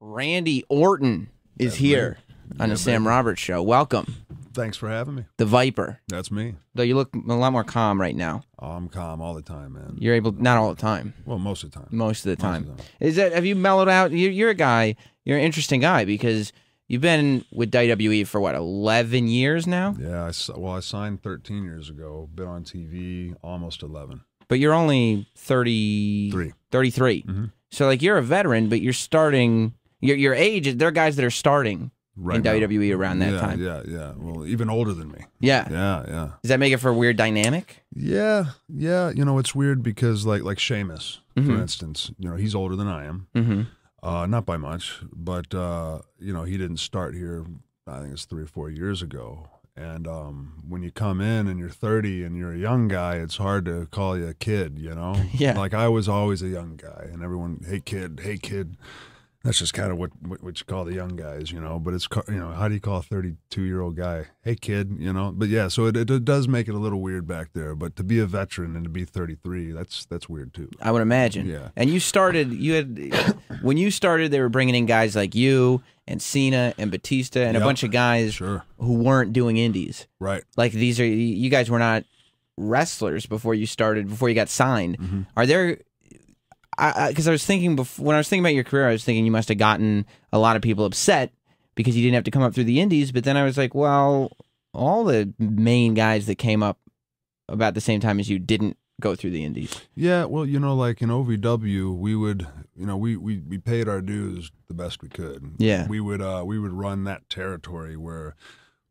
Randy Orton is here on the Sam Roberts Show. Welcome, Thanks for having me. the Viper. That's me. Though you look a lot more calm right now. Oh, I'm calm all the time, man. You're able, not all the time, Well, most of the time. most of the time. of the time. Is that have you mellowed out? You, you're a guy. You're an interesting guy because you've been with WWE for what 11 years now, Yeah, I, well, I signed 13 years ago, been on TV almost 11. but you're only 30, Three. 33. Mhm. So like you're a veteran, but you're starting. Your your age. There are guys that are starting Right in now. WWE around that yeah, time. Yeah, yeah. Well, even older than me. Yeah. Yeah, yeah. Does that make it for a weird dynamic? Yeah, yeah. You know, it's weird because, like, like Sheamus, Mhm. for instance, you know, he's older than I am. Mm-hmm. Uh, not by much, but uh, you know, he didn't start here. I think it's three or four years ago. And um, when you come in and you're 30 and you're a young guy, it's hard to call you a kid. You know, Yeah. Like I was always a young guy, and everyone, hey kid, hey kid. That's just kind of what, what what you call the young guys, you know. But it's you know, how do you call a 32 year old guy, hey kid, you know? But yeah, so it, it, it does make it a little weird back there. But to be a veteran and to be 33, that's that's weird too. I would imagine. Yeah. And you started. You had when you started, they were bringing in guys like you and Cena and Batista and a bunch of guys Sure, who weren't doing indies. right. Like these are you guys were not wrestlers before you started before you got signed. Mhm. Are there? Because I, was thinking before, when I was thinking about your career, I was thinking you must have gotten a lot of people upset because you didn't have to come up through the indies. But then I was like, well, all the main guys that came up about the same time as you didn't go through the indies. Yeah, well, you know, like in OVW, we would, you know, we, we, we paid our dues the best we could. Yeah. we would uh, we would run that territory where,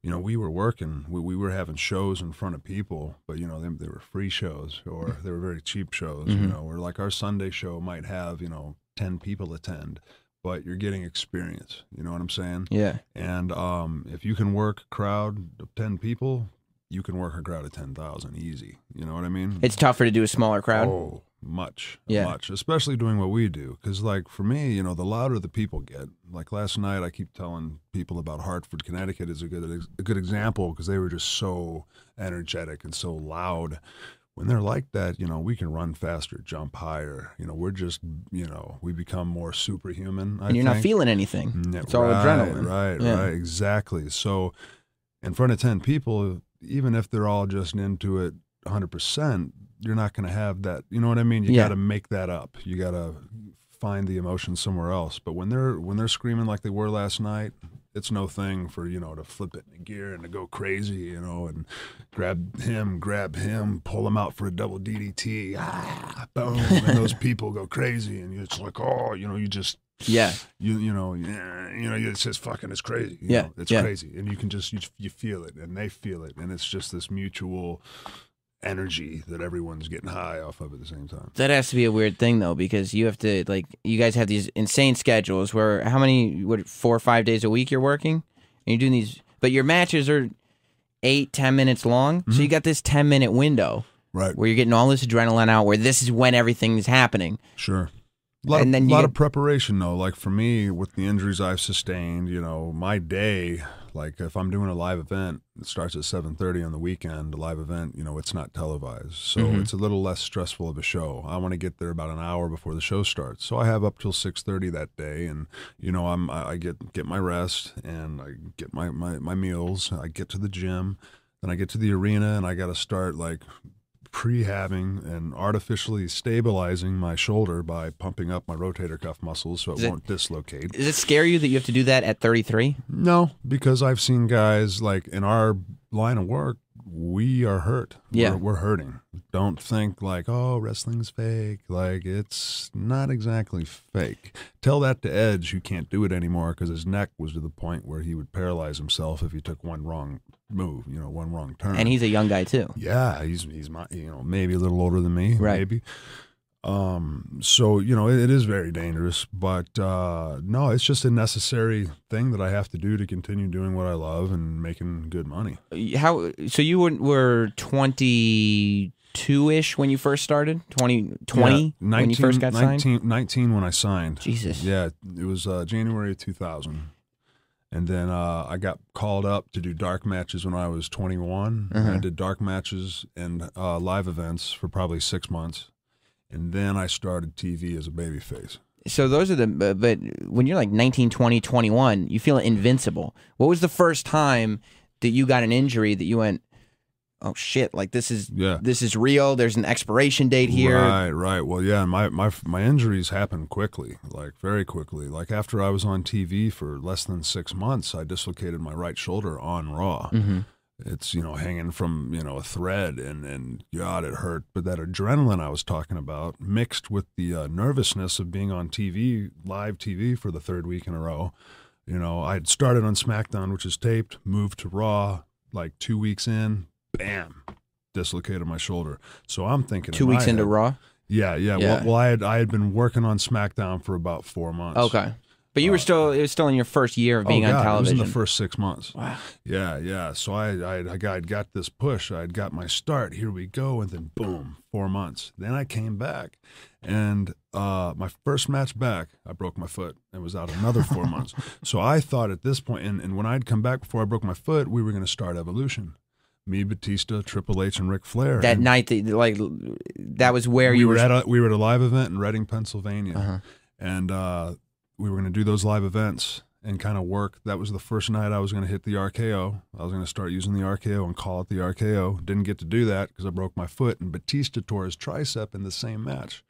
you know, we were working, we, we were having shows in front of people, but you know, they, they were free shows or they were very cheap shows. You Mhm. know, or like our Sunday show might have you know ten people attend, but you're getting experience. You know what I'm saying? Yeah. And um, if you can work a crowd of ten people, you can work a crowd of ten thousand easy. You know what I mean? It's tougher to do a smaller crowd. Oh, much, Yeah. much, especially doing what we do. Because, like, for me, you know, the louder the people get. Like last night, I keep telling people about Hartford, Connecticut is a good a good example because they were just so energetic and so loud. When they're like that, you know, we can run faster, jump higher. You know, we're just, you know, we become more superhuman. I and you're not feeling anything. Mm, It's all right, adrenaline. Right, Yeah. right, exactly. So, in front of 10 people, even if they're all just into it 100%, you're not going to have that. You know what I mean? You Yeah. got to make that up. You got to find the emotion somewhere else. But when they're when they're screaming like they were last night, it's no thing for you know to flip it in gear and to go crazy, you know, and grab him, grab him, pull him out for a double DDT, ah, boom, and those people go crazy, and it's like, oh, you know, you just Yeah. you you know yeah, you know it's just fucking it's crazy you Yeah, know, it's yeah. crazy and you can just you, you feel it and they feel it and it's just this mutual energy that everyone's getting high off of at the same time That has to be a weird thing though, because you have to like you guys have these insane schedules where how many what four or five days a week you're working? And you're doing these but your matches are eight, ten minutes long. So mm-hmm. you got this ten minute window right where you're getting all this adrenaline out where this is when everything is happening. sure a lot, And then of, lot get- of preparation though. Like for me with the injuries i've sustained you know my day like if i'm doing a live event it starts at 7.30 on the weekend a live event you know it's not televised. So Mhm. it's a little less stressful of a show. I want to get there about an hour before the show starts. So i have up till 6.30 that day and you know i'm i I get get my rest and i get my my, my meals. I get to the gym then i get to the arena and i got to start like prehabbing and artificially stabilizing my shoulder by pumping up my rotator cuff muscles so it, it- won't dislocate. Does it scare you that you have to do that at 33? No, because I've seen guys like in our line of work, we are hurt. Yeah. We're, we're hurting. Don't think like, oh, wrestling's fake. Like, it's not exactly fake. Tell that to Edge, who can't do it anymore because his neck was to the point where he would paralyze himself if he took one wrong move, you know, one wrong turn. And he's a young guy too. Yeah, he's he's my you know maybe a little older than me, Right. maybe. Um, so you know it, it is very dangerous, but uh, no, it's just a necessary thing that I have to do to continue doing what I love and making good money. How so you were- were 22 ish when you first started? 20, 20 Yeah, when you first got signed? 19, 19 when I signed. Jesus. Yeah, it was uh, January of 2000. And then uh, I got called up to do dark matches when I was 21. I Uh-huh. did dark matches and uh, live events for probably six months. And then I started TV as a babyface. so those are the but- but when you're like 19 20 21 you feel invincible what was the first time that you got an injury that you went oh shit like this is Yeah. this is real there's an expiration date here Right, right. Well, yeah, my my my injuries happened quickly, like very quickly. Like after I was on TV for less than six months, I dislocated my right shoulder on Raw. Mhm. It's you know hanging from you know a thread, and and God, it hurt. But that adrenaline I was talking about, mixed with the uh, nervousness of being on TV, live TV for the third week in a row. You know, I had started on SmackDown, which is taped, moved to Raw, like two weeks in, bam, dislocated my shoulder. So I'm thinking two in weeks into head- raw yeah, yeah. Yeah. Well, well, I had I had been working on SmackDown for about four months. okay but you were still it was still in your first year of Oh, being God, on It television was in the first six months. wow Yeah, yeah. So I, I, I got, got this push. I'd got my start. Here we go, and then boom, four months. Then I came back, and uh, my first match back, I broke my foot and was out another four months. So I thought at this point, and, and when I'd come back before I broke my foot, we were going to start Evolution. Me, Batista, Triple H, and Ric Flair. that And night that like that was where we you were, were at a we were at a live event in Reading, Pennsylvania, Uh-huh. and uh, we were going to do those live events and kind of work. That was the first night I was going to hit the RKO. I was going to start using the RKO and call it the RKO. Didn't get to do that because I broke my foot, and Batista tore his tricep in the same match.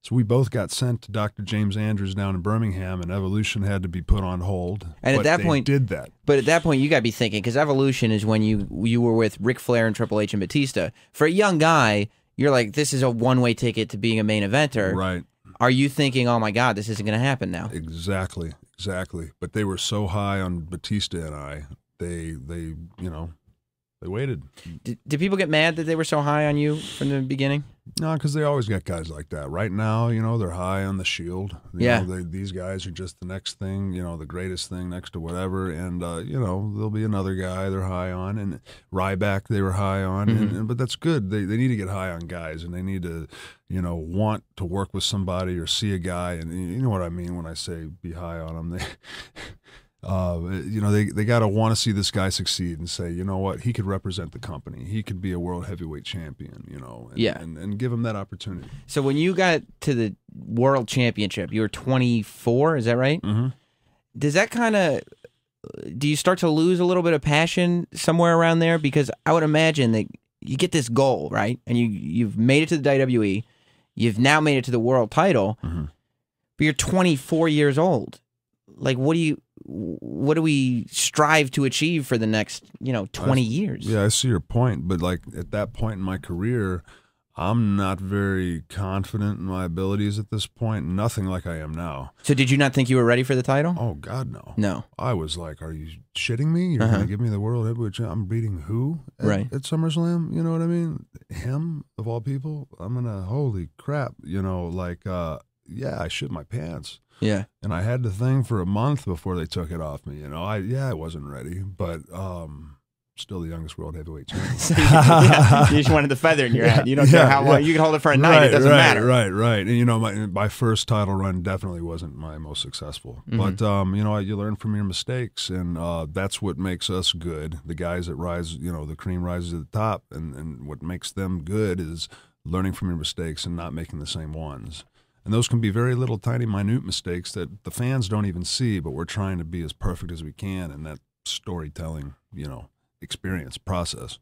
So we both got sent to Dr. James Andrews down in Birmingham, and Evolution had to be put on hold. And at that point- did that. But at that point, you got to be thinking because Evolution is when you you were with Ric Flair and Triple H and Batista. For a young guy, you're like, this is a one way ticket to being a main eventer. Right. Are you thinking, oh my god, this isn't going to happen now? Exactly, exactly. But they were so high on Batista and I, they they you know, they waited. Did, did people get mad that they were so high on you from the beginning? No, because they always got guys like that. Right now, you know, they're high on the Shield. You Yeah. know, they, these guys are just the next thing, you know, the greatest thing next to whatever. And uh, you know, there'll be another guy they're high on, and Ryback they were high on, and, and, but that's good. They they need to get high on guys, and they need to, you know, want to work with somebody or see a guy, and you know what I mean when I say be high on them. They. Uh, you know, they, they got to want to see this guy succeed and say, you know what, he could represent the company. He could be a world heavyweight champion, you know, and, Yeah. and, and give him that opportunity. So when you got to the World Championship, you were 24. Is that right? Mm-hmm. Does that kind of do you start to lose a little bit of passion somewhere around there? Because I would imagine that you get this goal right, and you you've made it to the WWE, you've now made it to the world title, Mhm. but you're 24 years old. Like, what do you? What do we strive to achieve for the next, you know, 20 years? Yeah, I see your point, but like at that point in my career, I'm not very confident in my abilities at this point. Nothing like I am now. So, did you not think you were ready for the title? Oh God, no. No. I was like, "Are you shitting me? You're Uh-huh. gonna give me the world heavyweight? I'm beating who at, Right. at SummerSlam? You know what I mean? Him of all people? I'm gonna holy crap! You know, like, uh, yeah, I shit my pants, Yeah. and I had the thing for a month before they took it off me. You know, I yeah, I wasn't ready, but um, still the youngest world heavyweight champion. So you, yeah, you just wanted the feather in your hand. You don't care Yeah, how long you can hold it for a night. right, it doesn't right, matter. Right, right. And you know, my my first title run definitely wasn't my most successful. Mm-hmm. But um, you know, you learn from your mistakes, and uh, that's what makes us good. The guys that rise, you know, the cream rises to the top, and and what makes them good is learning from your mistakes and not making the same ones. And those can be very little, tiny, minute mistakes that the fans don't even see, but we're trying to be as perfect as we can in that storytelling, you know, experience process.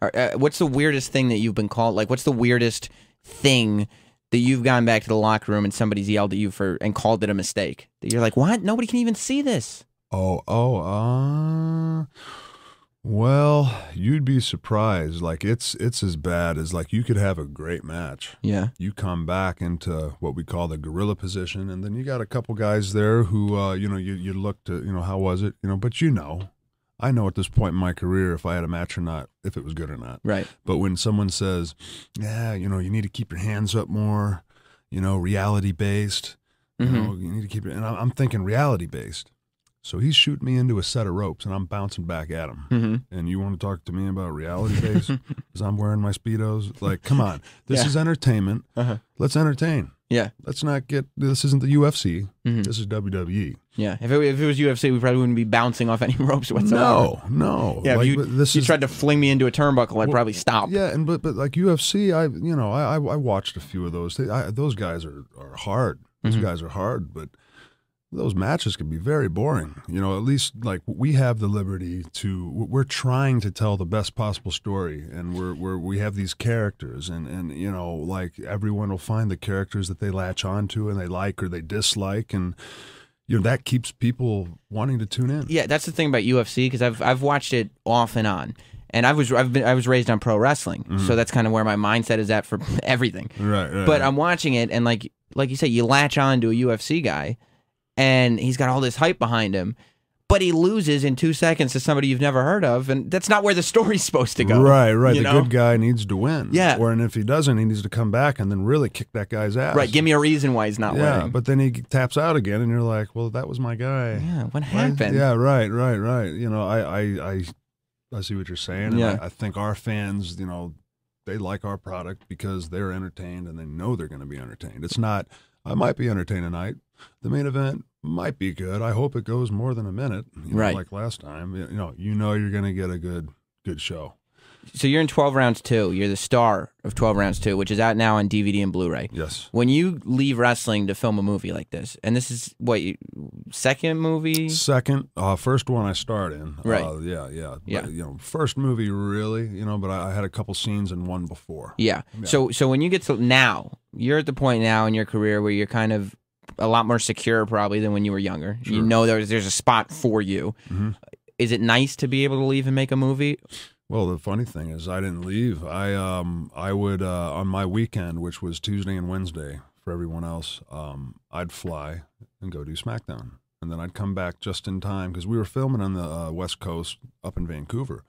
Or, uh, what's the weirdest thing that you've been called? Like, what's the weirdest thing that you've gone back to the locker room and somebody's yelled at you for and called it a mistake? That you're like, what? Nobody can even see this. Oh, oh, uh well, you'd be surprised. Like it's it's as bad as like you could have a great match. Yeah. You come back into what we call the gorilla position, and then you got a couple guys there who uh, you know, you you look to, you know, how was it? You know, but you know. I know at this point in my career if I had a match or not, if it was good or not. Right. But when someone says, "Yeah, you know, you need to keep your hands up more," you know, reality based, you Mhm. know, you need to keep it. And I'm thinking reality based. So he's shooting me into a set of ropes, and I'm bouncing back at him. Mm-hmm. And you want to talk to me about reality base? because I'm wearing my speedos? Like, come on, this Yeah. is entertainment. Uh-huh. Let's entertain. Yeah. Let's not get. This isn't the UFC. Mhm. This is. WWE. Yeah. If it, if it was UFC, we probably wouldn't be bouncing off any ropes whatsoever. No, no. Yeah. Like, if you, this you is tried to fling me into a turnbuckle, I'd Well, probably stop. Yeah, and but but like UFC, I you know I I, I watched a few of those. They, I, those guys are are hard. These Mhm. guys are hard, but those matches can be very boring. You know, at least like we have the liberty to. We're trying to tell the best possible story, and we're we're we have these characters, and and you know, like everyone will find the characters that they latch onto and they like or they dislike, and you know that keeps people wanting to tune in. Yeah, that's the thing about UFC because I've I've watched it off and on, and I was I've been I was raised on pro wrestling, Mm-hmm. so that's kind of where my mindset is at for everything. Right, right. But I'm watching it, and like like you say, you latch on to a UFC guy, and he's got all this hype behind him, but he loses in two seconds to somebody you've never heard of, and that's not where the story's supposed to go. Right, right. the know? good guy needs to win. Yeah. Or and if he doesn't, he needs to come back and then really kick that guy's ass. Right, give me a reason why he's not yeah, winning. but then he taps out again, and you're like, "Well, that was my guy." yeah, what Right? happened? Yeah, right, right, right. You know, I, I, I, I see what you're saying. And Yeah. I, I think our fans, you know, they like our product because they're entertained and they know they're going to be entertained. It's not. I might be entertained tonight. The main event might be good. I hope it goes more than a minute. You know, Right. Like last time. You know, you know, you're going to get a good, good show. So you're in 12 rounds two. You're the star of 12 rounds two, which is out now on DVD and Blu-ray. Yes. When you leave wrestling to film a movie like this, and this is what you, second movie, Second, uh, first one I starred in. Right. Uh, yeah, yeah. Yeah. But, you know, first movie really, you know, but I, I had a couple scenes in one before. yeah. So so when you get to now, you're at the point now in your career where you're kind of a lot more secure probably than when you were younger. You know there's there's a spot for you. Mhm. Is it nice to be able to leave and make a movie? Well, the funny thing is, I didn't leave. I um I would uh, on my weekend, which was Tuesday and Wednesday for everyone else, um I'd fly and go do SmackDown, and then I'd come back just in time because we were filming on the uh, West Coast up in Vancouver.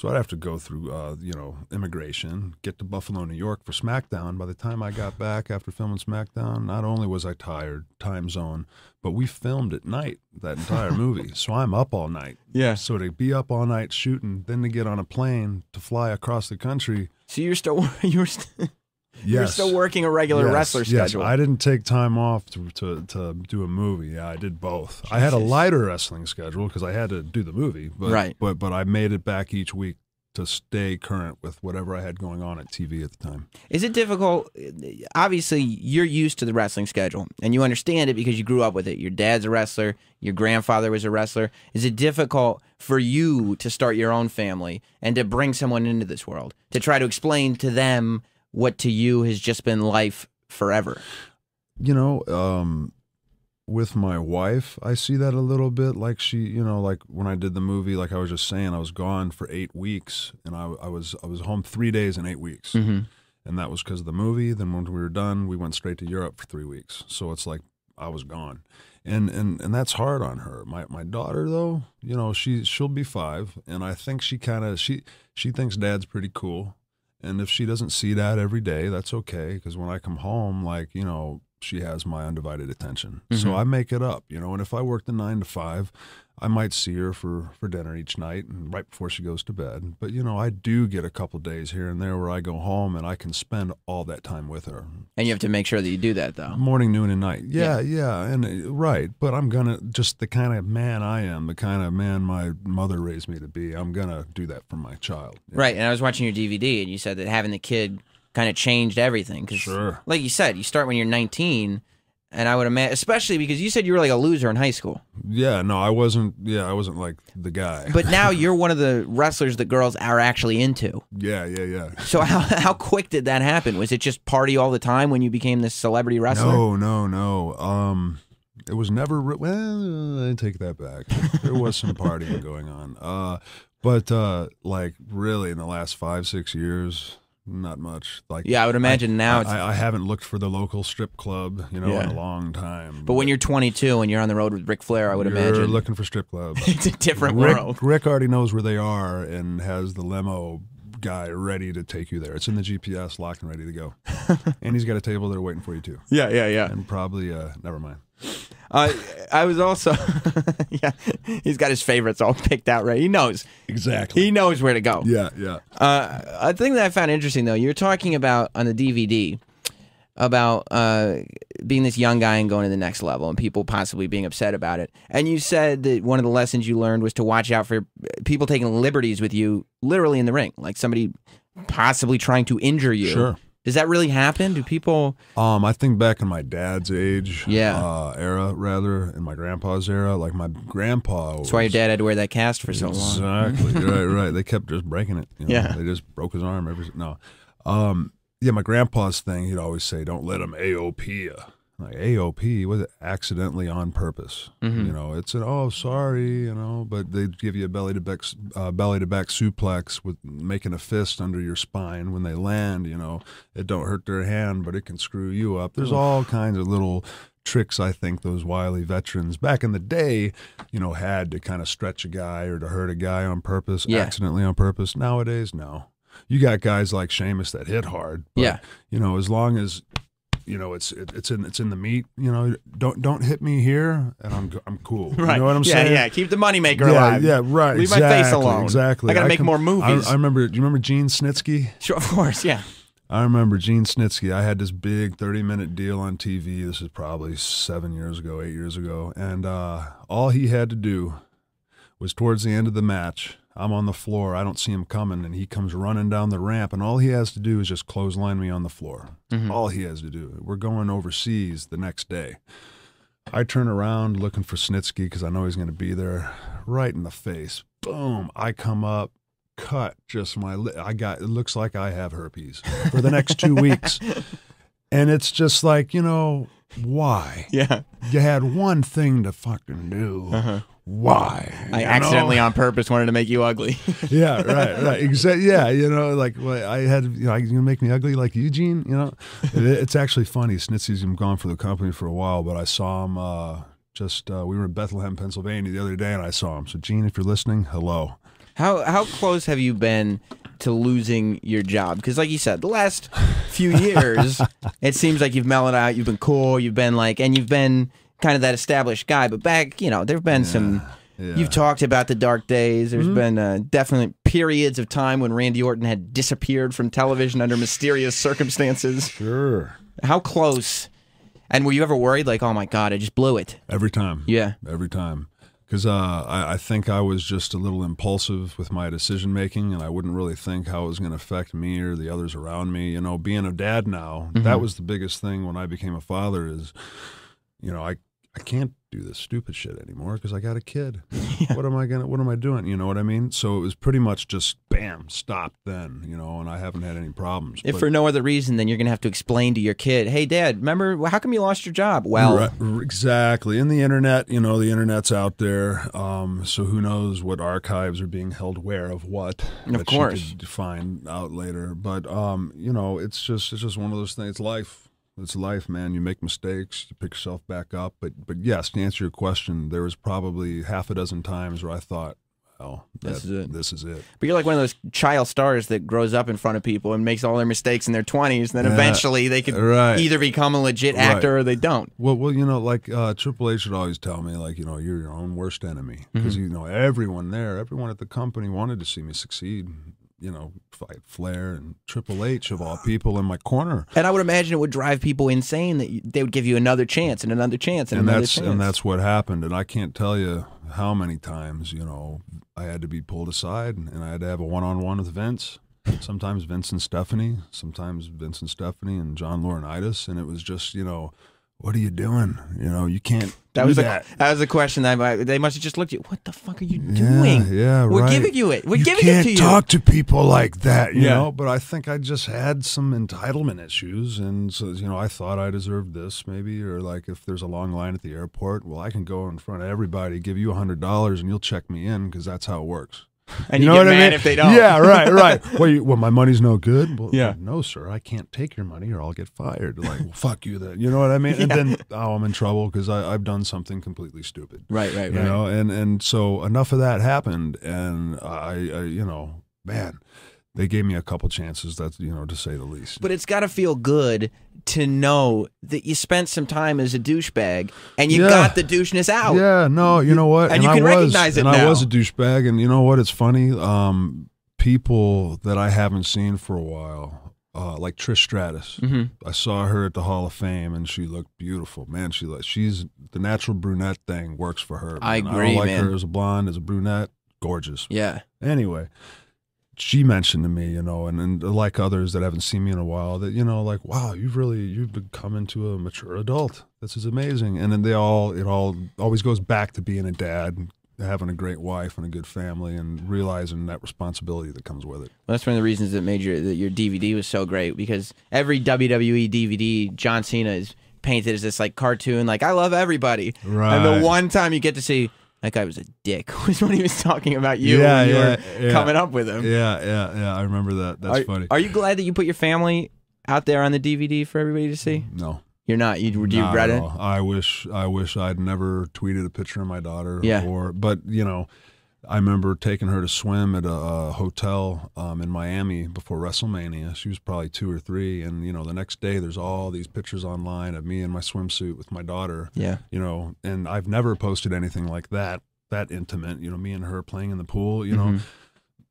So I'd have to go through, uh, you know, immigration, get to Buffalo, New York for SmackDown. By the time I got back after filming SmackDown, not only was I tired, time zone, but we filmed at night that entire movie. So I'm up all night. Yeah. So to be up all night shooting, then to get on a plane to fly across the country. So you're still you're st- you're still working a regular Yes, wrestler yes. schedule. I didn't take time off to, to, to do a movie. Yeah, I did both. I had a lighter wrestling schedule because I had to do the movie. But, Right. But but I made it back each week to stay current with whatever I had going on at TV at the time. Is it difficult? Obviously, you're used to the wrestling schedule and you understand it because you grew up with it. Your dad's a wrestler, your grandfather was a wrestler. Is it difficult for you to start your own family and to bring someone into this world to try to explain to them what to you has just been life forever? you know, um, with my wife, I see that a little bit. Like she, you know, like when I did the movie, like I was just saying, I was gone for eight weeks, and I, I was I was home three days in eight weeks, Mm-hmm. and that was because of the movie. Then when we were done, we went straight to Europe for three weeks. So it's like I was gone, and and and that's hard on her. My my daughter though, you know, she she'll be five, and I think she kind of she she thinks dad's pretty cool. And if she doesn't see that every day, that's okay. Because when I come home, like, you know, she has my undivided attention. Mhm. So I make it up, you know. And if I work the nine to five, I might see her for, for dinner each night and right before she goes to bed. But, you know, I do get a couple days here and there where I go home and I can spend all that time with her. And you have to make sure that you do that, though. Morning, noon, and night. Yeah, yeah, and uh, right. But I'm gonna just the kind of man I am, the kind of man my mother raised me to be. I'm gonna do that for my child. Yeah. Right. And I was watching your DVD, and you said that having the kid kind of changed everything. Because, Sure. like you said, you start when you're 19, and I would imagine, especially because you said you were like a loser in high school. Yeah, no, I wasn't. Yeah, I wasn't like the guy. But now you're one of the wrestlers that girls are actually into. yeah, yeah, yeah. So how how quick did that happen? Was it just party all the time when you became this celebrity wrestler? No, no, no. Um, it was never. Well, I take that back. There was some partying going on. Uh, but uh, like really in the last five, six years, not much. Like Yeah, I would imagine now I, it's. I, I haven't looked for the local strip club, you know, in a long time. but when you're 22 and you're on the road with Ric Flair, I would imagine you're looking for strip clubs. it's a different Ric, world. Ric already knows where they are and has the limo guy ready to take you there. It's in the GPS, locked and ready to go. and he's got a table there waiting for you too. Yeah, yeah, yeah. And probably, uh, never mind. Uh, I was also, yeah, he's got his favorites all picked out right. He knows. Exactly. He knows where to go. Yeah, yeah. Uh, a thing that I found interesting though, you were talking about on the DVD about uh, being this young guy and going to the next level, and people possibly being upset about it. And you said that one of the lessons you learned was to watch out for people taking liberties with you, literally in the ring, like somebody possibly trying to injure you Sure. Does that really happen? Do people? Um, I think back in my dad's age, Yeah. uh, era rather, in my grandpa's era, like my grandpa. That's why your dad had to wear that cast for so long. Exactly. right, right. They kept just breaking it. you know. Yeah. They just broke his arm every no. Um, yeah, my grandpa's thing, he'd always say, Don't let him AOP you. Like AOP was it accidentally on purpose. Mhm. You know, it's an oh sorry, you know, but they'd give you a belly to back uh, belly to back suplex with making a fist under your spine when they land. You know, it don't hurt their hand, but it can screw you up. There's all kinds of little tricks I think those wily veterans back in the day, you know, had to kind of stretch a guy or to hurt a guy on purpose, Yeah. accidentally on purpose. Nowadays, no. You got guys like Sheamus that hit hard. But, Yeah. You know, as long as you know it's it, it's in it's in the meat. You know, don't don't hit me here, and I'm I'm cool. Right. You know what I'm yeah, saying? Yeah, Keep the moneymaker yeah, alive. yeah, right. Leave exactly, my face alone. Exactly. I gotta make can- more movies. I, I remember. Do you remember Gene Snitsky? Sure, of course. Yeah. I remember Gene Snitsky. I had this big 30 minute deal on TV. This is probably seven years ago, eight years ago. And uh, all he had to do was towards the end of the match, I'm on the floor. I don't see him coming. And he comes running down the ramp. And all he has to do is just clothesline me on the floor. Mhm. All he has to do. We're going overseas the next day. I turn around looking for Snitsky because I know he's going to be there. Right in the face. Boom. I come up, cut just my li- I got it looks like I have herpes for the next 2 weeks. And it's just like, you know, why? Yeah. You had one thing to fucking do. Uh-huh. Why? I You accidentally know? on purpose wanted to make you ugly. yeah, right, right. Exactly. Yeah, you know, like well, I had, you know, you make me ugly like Eugene. You know, it, it's actually funny. Snitsky's been gone for the company for a while, but I saw him. uh just uh, we were in Bethlehem, Pennsylvania, the other day, and I saw him. So, Gene, if you're listening, hello. How how close have you been to losing your job? Because like you said, the last few years, it seems like you've mellowed out. You've been cool. You've been like, and you've been kind of that established guy. But back, you know, there've been some. Yeah. You've talked about the dark days. There's been uh, definitely periods of time when Randy Orton had disappeared from television under mysterious circumstances. Sure. How close? And were you ever worried, like, oh my god, I just blew it? Every time. Yeah. every time because uh, I, I think I was just a little impulsive with my decision making, and I wouldn't really think how it was going to affect me or the others around me. You know, being a dad now, Mm-hmm. that was the biggest thing when I became a father. Is you know, I I can't do this stupid shit anymore because I got a kid. What am I gonna? What am I doing? You know what I mean? So it was pretty much just bam, stop then. You know, and I haven't had any problems. If But- for no other reason, then you're gonna have to explain to your kid, "Hey, Dad, remember how come you lost your job?" Well, Right, exactly. In the internet, you know, the internet's out there. Um, so who knows what archives are being held where of what? Of course. find out later. But um, you know, it's just it's just one of those things. It's life. It's life, man. You make mistakes, you pick yourself back up. But but yes, to answer your question, there was probably half a dozen times where I thought, well, This is it. This is it. but you're like one of those child stars that grows up in front of people and makes all their mistakes in their 20s. and Then Yeah. eventually they could Right. either become a legit Right. actor or they don't. Well, well, you know, like uh, Triple H would always tell me, like, you know, you're your own worst enemy because you know everyone there, everyone at the company wanted to see me succeed. You know, fight Flair and Triple H of all people in my corner, And I would imagine it would drive people insane that you, they would give you another chance and another chance and, and another that's chance. and that's what happened. And I can't tell you how many times you know I had to be pulled aside and I had to have a one-on-one with Vince. Sometimes Vince and Stephanie, sometimes Vince and Stephanie and John Laurinaitis, and it was just you know, what are you doing? You know, you can't. that was that. a that was a question that I, they must have just looked at you. What the fuck are you doing? Yeah, yeah, We're right. giving you it. We're you giving it to you. talk to people like that, you Yeah. know. But I think I just had some entitlement issues, and so you know, I thought I deserved this, maybe, or like if there's a long line at the airport, well, I can go in front of everybody, give you a hundred dollars, and you'll check me in because that's how it works. And you, know get what I mean? if they don't. Yeah, right, right. well, you, well, my money's no good. Well, Yeah. no, sir, I can't take your money, or I'll get fired. Like, well, fuck you, then. You know what I mean? And then, oh, I'm in trouble because I've done something completely stupid Right, right, you right. know and and so enough of that happened and I, I you know man they gave me a couple chances that's you know to say the least But it's got to feel good to know that you spent some time as a douchebag and you Yeah. got the doucheness out. yeah no you know what And you I can was, recognize it and I was a douchebag and you know what it's funny um people that I haven't seen for a while uh like Trish Stratus hmm I saw her at the Hall of Fame and she looked beautiful. Man, she like she's the natural brunette thing works for her. I man. I agree, don't like man. her as a blonde, as a brunette, gorgeous. Yeah. Anyway, she mentioned to me, you know, and, and like others that haven't seen me in a while, that you know, like, wow, you've really you've become into a mature adult. This is amazing. And then they all it all always goes back to being a dad, having a great wife and a good family, and realizing that responsibility that comes with it. Well, that's one of the reasons that made your that your DVD was so great because every WWE DVD, John Cena is painted as this like cartoon, like I love everybody. Right. And the one time you get to see that guy was a dick was when he was talking about you Yeah, you yeah, were yeah. coming up with him. Yeah, yeah, yeah. I remember that. That's are, funny. Are you glad that you put your family out there on the DVD for everybody to see? no. You're not. You do you Not at it? I wish I wish I'd never tweeted a picture of my daughter. Yeah. Or but you know, I remember taking her to swim at a, a hotel um, in Miami before WrestleMania. She was probably two or three, and you know, the next day there's all these pictures online of me in my swimsuit with my daughter. Yeah. You know, and I've never posted anything like that that intimate. You know, me and her playing in the pool. You know. Mhm.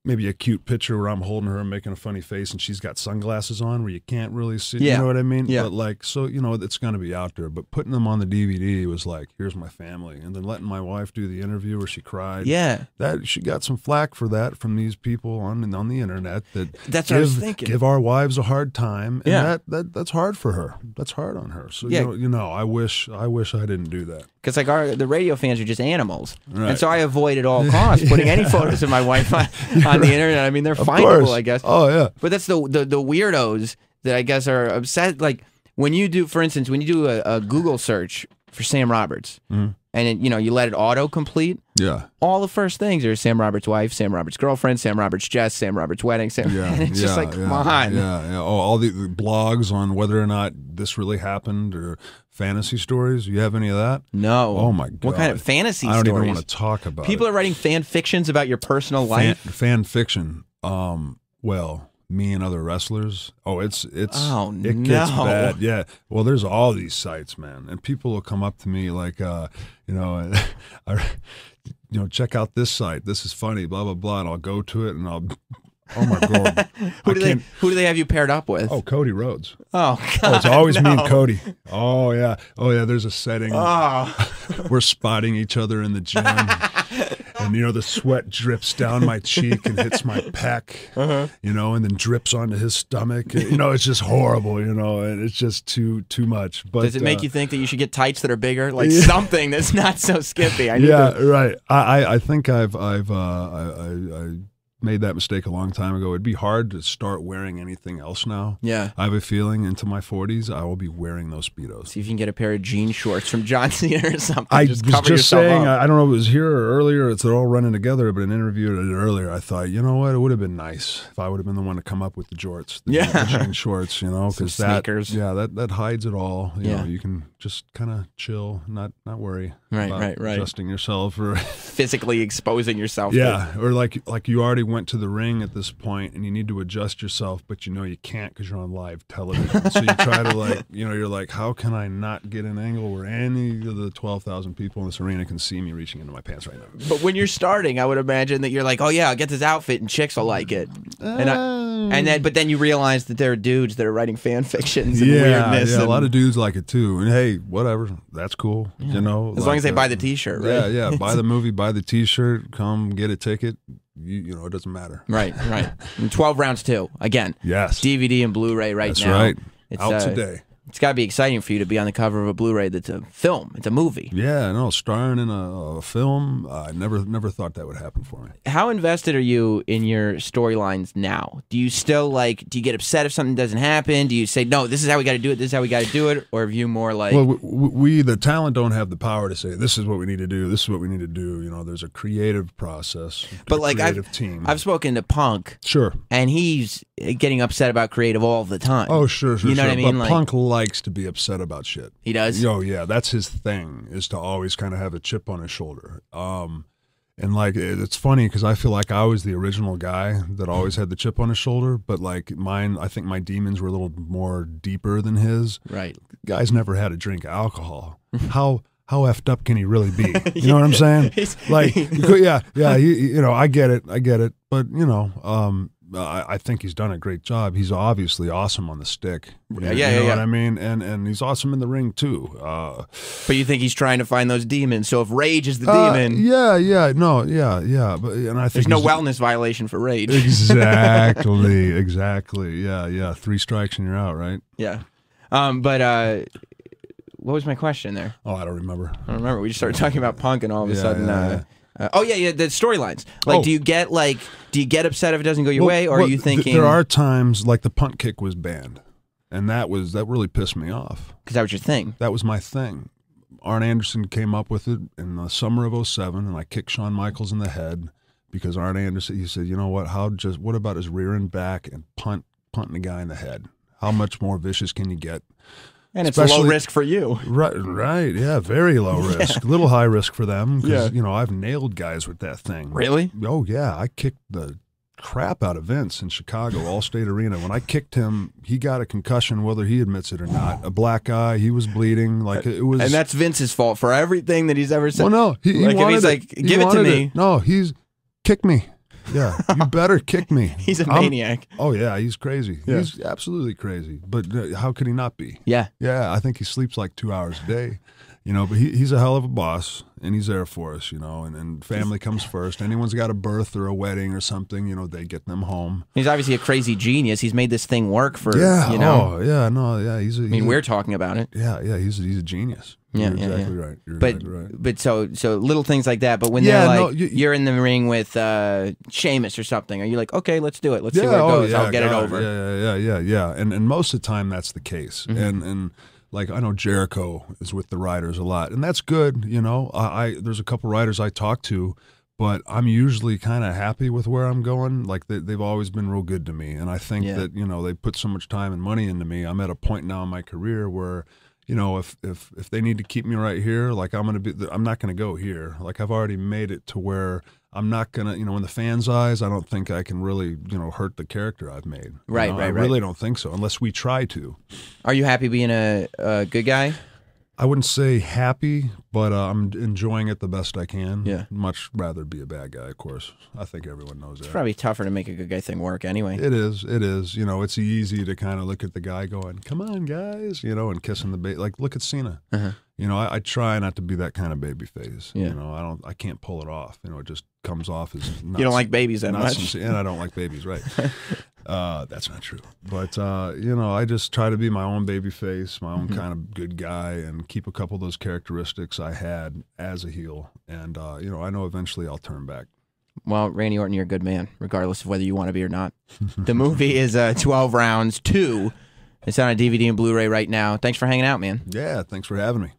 Maybe a cute picture where I'm holding her and making a funny face, and she's got sunglasses on where you can't really see. Yeah. You know what I mean? Yeah. But like, so you know, it's going to be out there. But putting them on the DVD was like, here's my family, and then letting my wife do the interview where she cried. Yeah. that she got some flack for that from these people on on the internet that That's give, what I was thinking. give our wives a hard time, and Yeah. that, that that's hard for her. That's hard on her. So Yeah. you, know, you know, I wish I wish I didn't do that. Because like our the radio fans are just animals, Right. and so I avoid at all costs putting any photos of my wife on, on the internet. I mean, they're findable, course. I guess. Oh yeah. But that's the, the the weirdos that I guess are upset. Like when you do, for instance, when you do a, a Google search for Sam Roberts, Mhm. and it, you know you let it auto complete, Yeah. all the first things are Sam Roberts' wife, Sam Roberts' girlfriend, Sam Roberts' Jess, Sam Roberts' wedding, Sam. Yeah, and it's yeah, just like, come yeah, on. Yeah, yeah. Oh, all the, blogs on whether or not this really happened or fantasy stories. You have any of that? No. Oh my god. What kind of fantasy I don't stories? even want to talk about People it. are writing fan fictions about your personal fan, life. fan fiction. Um, well, me and other wrestlers. Oh, it's it's Oh, it gets bad. Yeah. Well, there's all these sites, man, and people will come up to me like, uh, you know, I, you know, check out this site. This is funny. Blah blah blah, and I'll go to it, and I'll. Oh my god! Who I do they Who do they have you paired up with? Oh, Cody Rhodes. Oh, Oh, it's always me and Cody. Oh yeah. Oh yeah. There's a setting. Oh, We're spotting each other in the gym, and you know the sweat drips down my cheek and hits my pec. Uh-huh. You know, and then drips onto his stomach. You know, it's just horrible. You know, and it's just too too much. But does it make uh, you think that you should get tights that are bigger, like something that's not so skimpy? I Yeah, to- right. I, I I think I've I've uh, I, I I made that mistake a long time ago. It'd be hard to start wearing anything else now. yeah. I have a feeling into my 40s I will be wearing those speedos. See if you can get a pair of jean shorts from John Cena or something. I just was just saying, up. I, don't know if it was here or earlier, it's they're all running together, but in an interview earlier, I thought, you know what, it would have been nice if I would have been the one to come up with the jorts, the, Yeah. jean shorts, you know, because that, yeah, that, that hides it all. You Yeah. know, you can just kind of chill, not not worry Right, right, right. adjusting yourself or physically exposing yourself. to- yeah, or like like you already went to the ring at this point and you need to adjust yourself, but you know you can't because you're on live television. so you try to like, you know, you're like, how can I not get an angle where any of the twelve thousand people in this arena can see me reaching into my pants right now? But when you're starting, I would imagine that you're like, oh yeah, I'll get this outfit and chicks will like it. And I, and then, but then you realize that there are dudes that are writing fan fictions and yeah, weirdness. yeah, a lot of dudes like it too. And hey, whatever, that's cool. You know, as long as they buy the T-shirt, right? Yeah, yeah. Buy the movie, buy the T-shirt, come get a ticket. You, you know, it doesn't matter. Right, right. And Twelve rounds two. Again, Yes, DVD and Blu-ray right that's now. right. It's, Out uh, today. It's got to be exciting for you to be on the cover of a Blu-ray that's a film. It's a movie. Yeah, no, starring in a, a film. I never, never thought that would happen for me. How invested are you in your storylines now? Do you still like? Do you get upset if something doesn't happen? Do you say no? This is how we got to do it. This is how we got to do it. Or have you more like? Well, we, we, the talent, don't have the power to say this is what we need to do. This is what we need to do. You know, there's a creative process, but a like creative I've team. I've spoken to Punk, sure. and he's getting upset about creative all the time. Oh, sure, sure, You know sure. what I mean? But Like- Punk likes to be upset about shit. he does. Oh yeah, that's his thing is to always kind of have a chip on his shoulder. Um, and like it's funny because I feel like I was the original guy that always had the chip on his shoulder, but like mine, I think my demons were a little more deeper than his. Right. Guy's never had a drink of alcohol. How how effed up can he really be? You know what I'm saying? Like, yeah, yeah, you, you know, I get it, I get it, but you know, um, uh, I, think he's done a great job. He's obviously awesome on the stick. You- Yeah, you yeah, know yeah. what I mean, and and he's awesome in the ring too. Uh, But you think he's trying to find those demons. So if rage is the uh, demon, yeah, yeah, no, yeah, yeah. But and I think there's no wellness violation for rage. exactly, exactly. Yeah, yeah. Three strikes and you're out, right? yeah. Um, but uh, what was my question there? Oh, I don't remember. I don't remember. We just started talking about punk, and all of a Yeah, sudden, yeah, uh, uh, oh yeah, yeah, the storylines. Like, Oh. do you get like, do you get upset if it doesn't go your Well, way, or well, are you th- thinking? there are times like the punt kick was banned, and that was that really pissed me off. because that was your thing. That was my thing. Arn Anderson came up with it in the summer of 07, and I kicked Shawn Michaels in the head because Arn Anderson, he said, you know what, how just, what about his rear and back and punt, punting the guy in the head? How much more vicious can you get? And it's low risk for you. Right, right, yeah, very low risk, little high risk for them because Yeah. you know I've nailed guys with that thing. Really? Oh yeah, I kicked the crap out of Vince in Chicago, Allstate Arena. When I kicked him, he got a concussion, whether he admits it or not. A black guy, he was bleeding, like it was. And that's Vince's fault for everything that he's ever said. well, no, he, he Like, wanted he's it. like, "Give it to me." No, he's kick me. Yeah, you better kick me. He's a I'm- maniac. Oh yeah, he's crazy. Yeah. He's absolutely crazy. But uh, how could he not be? Yeah. Yeah, I think he sleeps like two hours a day. You know, but he, he's a hell of a boss, and he's there for us. You know, and, and family comes first. Anyone's got a birth or a wedding or something, you know, they get them home. He's obviously a crazy genius. He's made this thing work for yeah, you know. oh yeah, no, yeah, he's a. I mean, we're talking about it. yeah, yeah, he's a, he's a genius. Yeah, You're yeah, exactly right. You're But exactly right. but so so little things like that. But when Yeah, they're no, like you- you, are in the ring with uh Sheamus or something, are you like, okay, let's do it. Let's see where it oh, goes. yeah, I'll get it over. Yeah, yeah, yeah, yeah, yeah. And and most of the time that's the case. Mm-hmm. And and like I know Jericho is with the riders a lot, and that's good. You know, I, I there's a couple riders I talk to, but I'm usually kind of happy with where I'm going. Like they, they've always been real good to me, and I think Yeah. that you know they put so much time and money into me. I'm at a point now in my career where. You know, if, if if they need to keep me right here, like I'm gonna be, I'm not gonna go here. Like I've already made it to where I'm not gonna, you know, in the fans' eyes, I don't think I can really, you know, hurt the character I've made. You Right, know, right, I right. really don't think so, unless we try to. Are you happy being a, a good guy? I wouldn't say happy, but uh, I'm enjoying it the best I can. Yeah. Much rather be a bad guy, of course. I think everyone knows that. It's probably tougher to make a good guy thing work anyway. It is. It is. You know, it's easy to kind of look at the guy going, "Come on, guys," you know, and kissing the baby. Like, look at Cena. Uh-huh. You know, I, I try not to be that kind of baby face. Yeah. You know, I don't. I can't pull it off. You know, it just comes off as. You don't like babies that much. sincere, and I don't like babies, right? uh, that's not true. But uh, you know, I just try to be my own baby face, my own Mm-hmm. kind of good guy, and keep a couple of those characteristics I had as a heel. And uh, you know, I know eventually I'll turn back. Well, Randy Orton, you're a good man, regardless of whether you want to be or not. the movie is uh, 12 rounds, two. It's on a DVD and Blu ray right now. Thanks for hanging out, man. Yeah, thanks for having me.